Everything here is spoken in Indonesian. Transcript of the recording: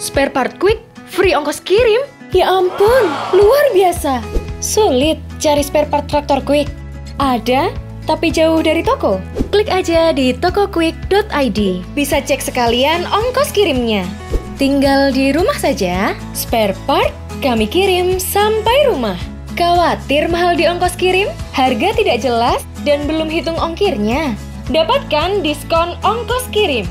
Spare part quick, free ongkos kirim. Ya ampun, luar biasa. Sulit cari spare part traktor quick. Ada, tapi jauh dari toko. Klik aja di tokoquick.id. Bisa cek sekalian ongkos kirimnya. Tinggal di rumah saja, spare part kami kirim sampai rumah. Khawatir mahal di ongkos kirim? Harga tidak jelas dan belum hitung ongkirnya? Dapatkan diskon ongkos kirim.